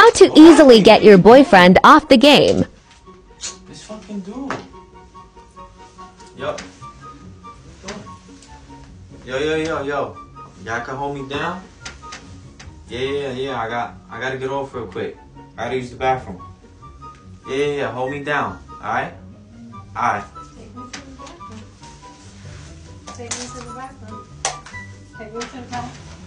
How to easily get your boyfriend off the game. This fucking dude. Yo. Yo, yo, yo, yo. Y'all can hold me down? Yeah, yeah, yeah. I got I gotta get off real quick. I gotta use the bathroom. Yeah, yeah, yeah. Hold me down. Alright? Alright. Take me to the bathroom. Take me to the bathroom.